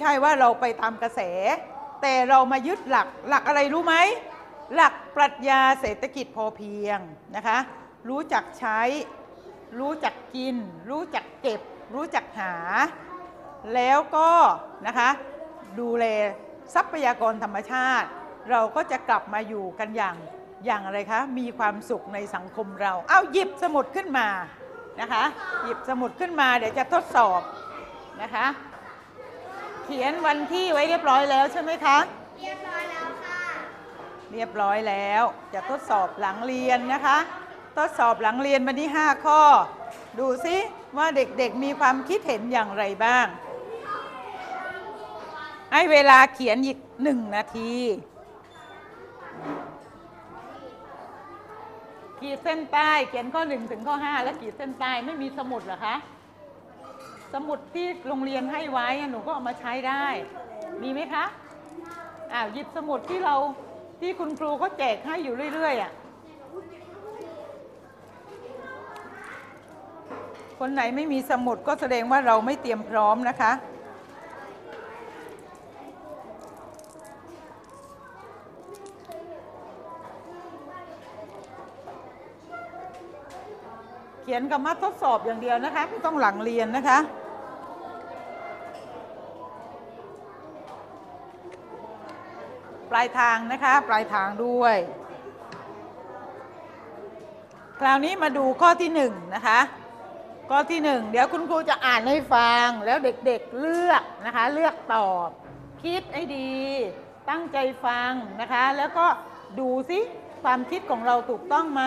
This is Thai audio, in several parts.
ใช่ว่าเราไปตามกระแส แต่เรามายึดหลักหลักอะไรรู้ไหม หลักปรัชญาเศรษฐกิจพอเพียงนะคะ รู้จักใช้ รู้จักกิน รู้จักเก็บ รู้จักหา แล้วก็นะคะ ดูแลทรัพยากรธรรมชาติ เราก็จะกลับมาอยู่กันอย่างอย่างอะไรคะ มีความสุขในสังคมเราเอาหยิบสมุดขึ้นมานะคะ หยิบสมุดขึ้นมาเดี๋ยวจะทดสอบนะคะ ขียนวันที่ไว้เรียบร้อยแล้วใช่ไหมคะ เรียบร้อยแล้วค่ะ เรียบร้อยแล้ว จะทดสอบหลังเรียนนะคะ ทดสอบหลังเรียนวันนี้5ข้อ ดูซิว่าเด็กๆมีความคิดเห็นอย่างไรบ้าง ให้เวลาเขียนอีกหนึ่งนาทีขีดเส้นใต้เขียนข้อ 1 ถึงข้อ 5 แล้วขีดเส้นใต้ไม่มีสมุดเหรอคะ สมุดที่โรงเรียนให้ไว้หนูก็เอามาใช้ได้ มีไหมคะอ้าวหยิบสมุดที่เราที่คุณครูก็แจกให้อยู่เรื่อยๆอะคนไหนไม่มีสมุดก็แสดงว่าเราไม่เตรียมพร้อมนะคะ เขียนกับมาทดสอบอย่างเดียวนะคะ ไม่ต้องหลังเรียนนะคะ ปลายทางนะคะ ปลายทางด้วย คราวนี้มาดูข้อที่หนึ่งนะคะ ข้อที่หนึ่งเดี๋ยวคุณครูจะอ่านให้ฟัง แล้วเด็กๆเลือกนะคะ เลือกตอบ คิดให้ดี ตั้งใจฟังนะคะ แล้วก็ดูซิความคิดของเราถูกต้องไหม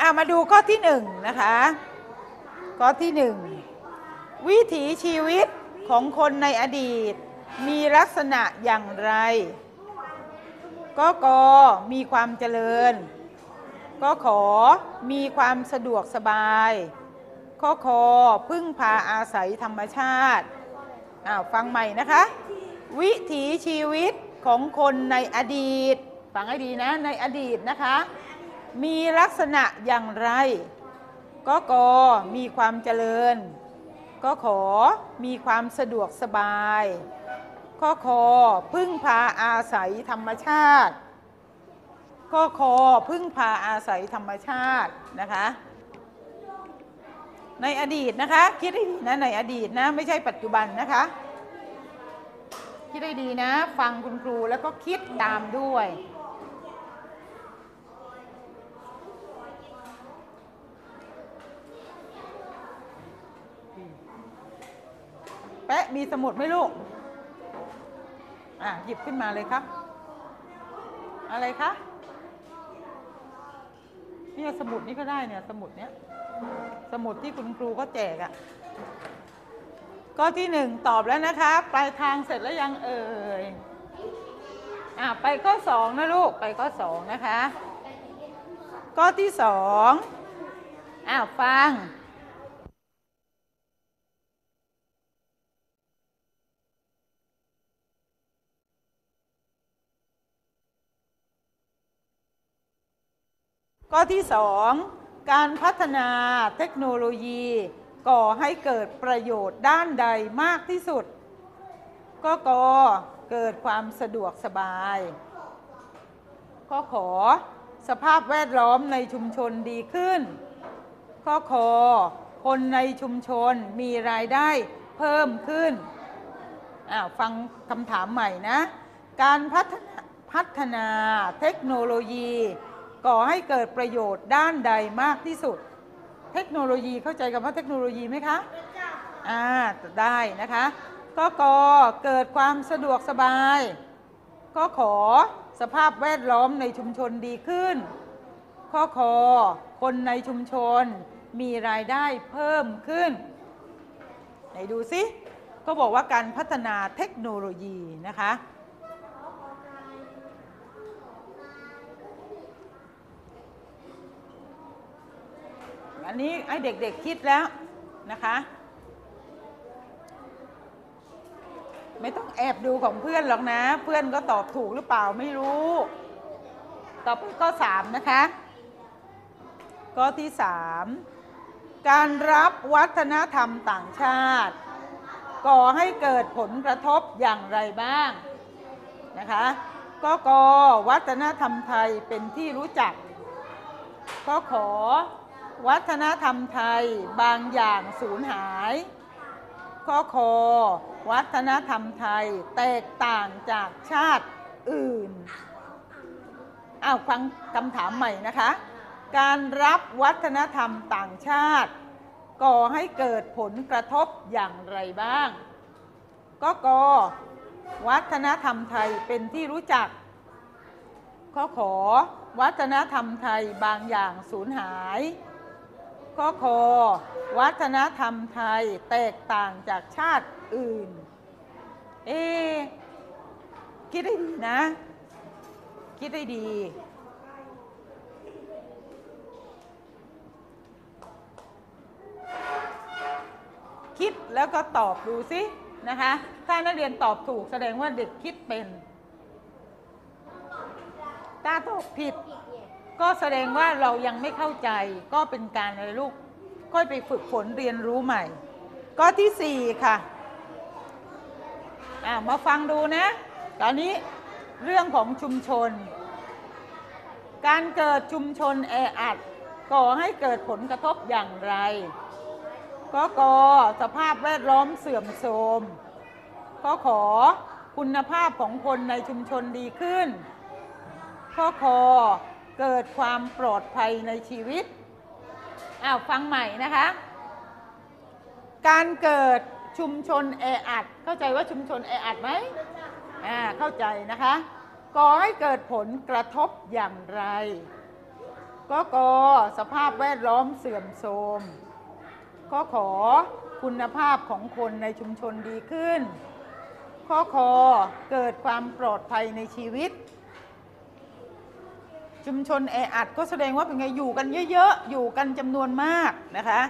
อ่ามาดูข้อที่หนึ่งนะคะ ข้อที่หนึ่งวิถีชีวิตของคนในอดีต มีลักษณะอย่างไร ก็กอมีความเจริญ ก็ขอมีความสะดวกสบายข้อคอพึ่งพาอาศัยธรรมชาติอ้าวฟังใหม่นะคะ วิถีชีวิตของคนในอดีต ฟังให้ดีนะในอดีตนะคะ มีลักษณะอย่างไร ก็กอมีความเจริญ ก็ขอมีความสะดวกสบาย ข้อคอพึ่งพาอาศัยธรรมชาติ ข้อคอพึ่งพาอาศัยธรรมชาตินะคะ ในอดีตนะคะ คิดให้ดีนะในอดีตนะไม่ใช่ปัจจุบันนะคะ คิดให้ดีนะ ฟังคุณครูแล้วก็คิดตามด้วยแปะมีสมุดไหมลูก อะหยิบขึ้นมาเลยครับ อะไรคะเนี่ยสมุดนี้ก็ได้เนี่ยสมุดเนี้ยสมุดที่คุณครูก็แจกอะ่ะก็ที่หนึ่งตอบแล้วนะคะ ปลายทางเสร็จแล้วยังเอ่ยอะไปข้อสองนะลูกไปข้อสองนะคะ ข้อที่สองอ้าวฟัง ข้อที่สองการพัฒนาเทคโนโลยีก่อให้เกิดประโยชน์ด้านใดมากที่สุด ก็กอเกิดความสะดวกสบายข้อขอสภาพแวดล้อมในชุมชนดีขึ้น ข้อคอคนในชุมชนมีรายได้เพิ่มขึ้นอ้าวฟังคำถามใหม่นะ การพัฒนาพัฒนาเทคโนโลยี ก่อให้เกิดประโยชน์ด้านใดมากที่สุด เทคโนโลยีเข้าใจกับว่าเทคโนโลยีไหมคะอ่าได้นะคะก็กอเกิดความสะดวกสบาย ก็ขอสภาพแวดล้อมในชุมชนดีขึ้น ข้อคอคนในชุมชนมีรายได้เพิ่มขึ้น ไหนดูสิ ก็บอกว่าการพัฒนาเทคโนโลยีนะคะ อันนี้ให้เด็กๆคิดแล้วนะคะ ไม่ต้องแอบดูของเพื่อนหรอกนะ เพื่อนก็ตอบถูกหรือเปล่าไม่รู้ ต่อไปข้อสามนะคะข้อที่สามการรับวัฒนธรรมต่างชาติ ก่อให้เกิดผลกระทบอย่างไรบ้างนะคะก็กวัฒนธรรมไทยเป็นที่รู้จัก ก็ขอ วัฒนธรรมไทยบางอย่างสูญหายข้อคอวัฒนธรรมไทยแตกต่างจากชาติอื่นอ้าวฟังคำถามใหม่นะคะ การรับวัฒนธรรมต่างชาติ ก่อให้เกิดผลกระทบอย่างไรบ้าง ก็กวัฒนธรรมไทยเป็นที่รู้จัก ข้อขอ วัฒนธรรมไทยบางอย่างสูญหาย ข้อคอ วัฒนธรรมไทยแตกต่างจากชาติอื่น เอ๊คิดให้ดีนะ คิดให้ดี คิดแล้วก็ตอบดูสินะคะ ถ้านักเรียนตอบถูกแสดงว่าเด็กคิดเป็นถ้าตอบผิด ก็แสดงว่าเรายังไม่เข้าใจก็เป็นการอะไรลูกก็ไปฝึกฝนเรียนรู้ใหม่ ก็ที่สี่ค่ะมาฟังดูนะ ตอนนี้เรื่องของชุมชน การเกิดชุมชนแออัดก่อให้เกิดผลกระทบอย่างไร ก็กอสภาพแวดล้อมเสื่อมโทรมก็ขอคุณภาพของคนในชุมชนดีขึ้นข้อคอ เกิดความปลอดภัยในชีวิตอ้าวฟังใหม่นะคะ การเกิดชุมชนแออัด เข้าใจว่าชุมชนแออัดไหมอ่าเข้าใจนะคะก่อให้เกิดผลกระทบอย่างไร ก็กอสภาพแวดล้อมเสื่อมโทรมก็ขอคุณภาพของคนในชุมชนดีขึ้น ข้อคอเกิดความปลอดภัยในชีวิต ชุมชนแออัดก็แสดงว่าเป็นไงอยู่กันเยอะๆ อยู่กันจำนวนมากนะคะ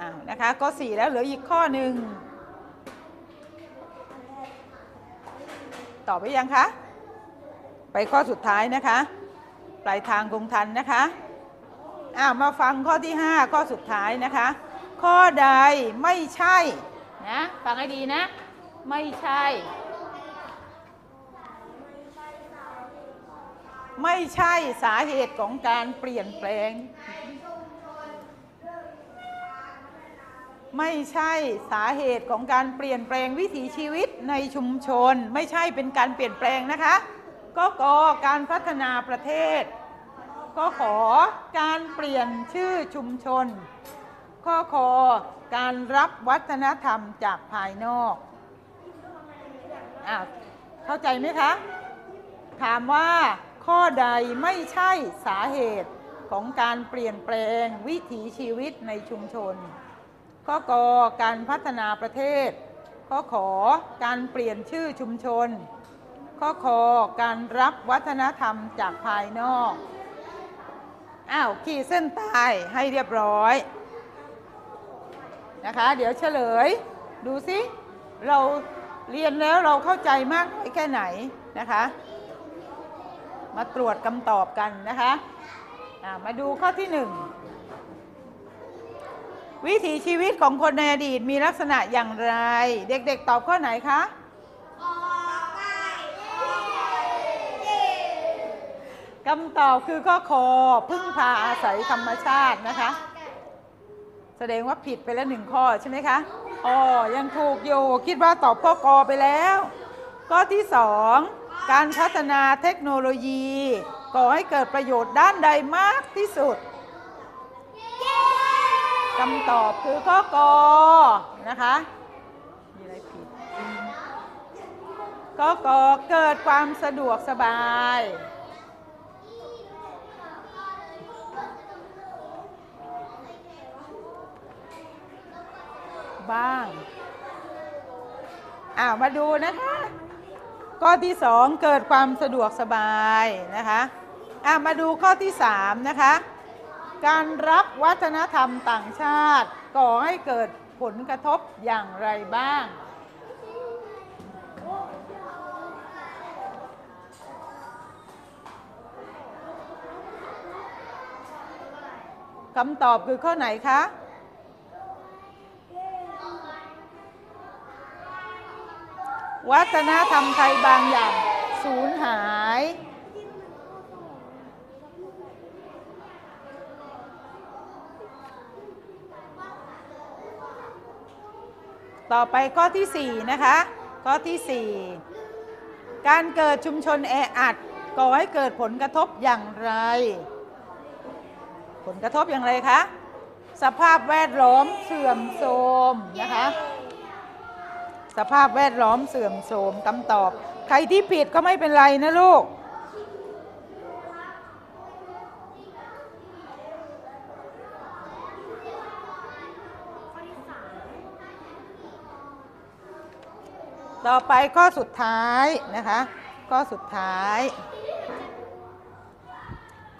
อ้าวนะคะก็สี่แล้วเหลืออีกข้อหนึ่งตอบไปยังคะ ไปข้อสุดท้ายนะคะ ปลายทางคงทันนะคะอ้าวมาฟังข้อที่ 5 ข้อสุดท้ายนะคะ ข้อใดไม่ใช่ นะฟังให้ดีนะ ไม่ใช่ ไม่ใช่สาเหตุของการเปลี่ยนแปลง ไม่ใช่สาเหตุของการเปลี่ยนแปลงวิถีชีวิตในชุมชน ไม่ใช่เป็นการเปลี่ยนแปลงนะคะก็กอการพัฒนาประเทศ ก็ขอการเปลี่ยนชื่อชุมชน ข้อคอการรับวัฒนธรรมจากภายนอกอะเข้าใจไหมคะ ถามว่าข้อใดไม่ใช่สาเหตุของการเปลี่ยนแปลงวิถีชีวิตในชุมชน ข้อกอการพัฒนาประเทศ ข้อขอการเปลี่ยนชื่อชุมชน ข้อคอการรับวัฒนธรรมจากภายนอก อ้าวขีดเส้นใต้ให้เรียบร้อย นะคะ เดี๋ยวเฉลย ดูสิเราเรียนแล้วเราเข้าใจมากน้อยแค่ไหนนะคะ มาตรวจคำตอบกันนะคะอ่ามาดูข้อที่หนึ่งวิถีชีวิตของคนในอดีตมีลักษณะอย่างไร เด็กๆตอบข้อไหนคะคำตอบคือข้อคอพึ่งพาอาศัยธรรมชาตินะคะ แสดงว่าผิดไปแล้วหนึ่งข้อใช่ไหมคะอ๋อยังถูกอยู่คิดว่าตอบข้อกอไปแล้ว ข้อที่สองการพัฒนาเทคโนโลยีก่อให้เกิดประโยชน์ด้านใดมากที่สุดคำตอบคือข้อกอนะคะมีอะไรผิดข้อกอเกิดความสะดวกสบาย บ้างอ่ามาดูนะคะ ข้อที่สองเกิดความสะดวกสบายนะคะอ่ามาดูข้อที่สามนะคะ การรับวัฒนธรรมต่างชาติก่อให้เกิดผลกระทบอย่างไรบ้างคำตอบคือข้อไหนคะ วัฒนธรรมไทยบางอย่างสูญหาย ต่อไปข้อที่ 4 นะคะ ข้อที่ 4 การเกิดชุมชนแออัดก่อให้เกิดผลกระทบอย่างไร ผลกระทบอย่างไรคะ สภาพแวดล้อมเสื่อมโทรมนะคะ สภาพแวดล้อมเสื่อมโทรมคำตอบ ใครที่ผิดก็ไม่เป็นไรนะลูก ต่อไปข้อสุดท้ายนะคะ ข้อสุดท้าย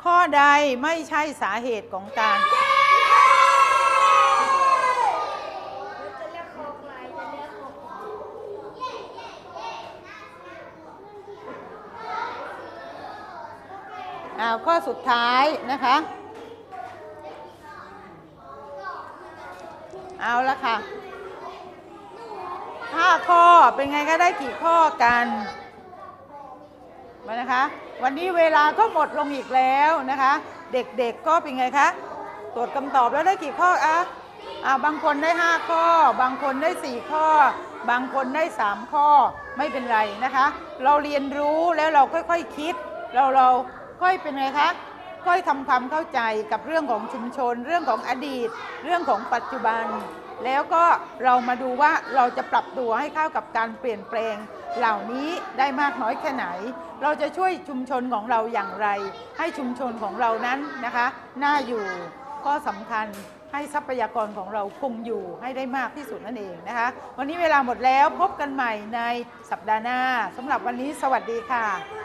ข้อใดไม่ใช่สาเหตุของการ อ้าวข้อสุดท้ายนะคะ เอาละค่ะห้าข้อเป็นไงก็ได้กี่ข้อกันมานะคะ วันนี้เวลาก็หมดลงอีกแล้วนะคะ เด็กๆก็เป็นไงคะตรวจคำตอบแล้วได้กี่ข้ออะอ่าบางคนได้ 5 ข้อ บางคนได้ 4 ข้อ บางคนได้ 3 ข้อไม่เป็นไรนะคะ เราเรียนรู้แล้วเราค่อยๆคคิดเราเรา ค่อยเป็นไงคะค่อยทำความเข้าใจกับเรื่องของชุมชน เรื่องของอดีต เรื่องของปัจจุบัน แล้วก็เรามาดูว่าเราจะปรับตัวให้เข้ากับการเปลี่ยนแปลง เหล่านี้ได้มากน้อยแค่ไหน เราจะช่วยชุมชนของเราอย่างไร ให้ชุมชนของเรานั้นนะคะน่าอยู่ก็สำคัญให้ทรัพยากรของเราคงอยู่ให้ได้มากที่สุดนั่นเองนะคะ วันนี้เวลาหมดแล้วพบกันใหม่ในสัปดาห์หน้าสำหรับวันนี้สวัสดีค่ะ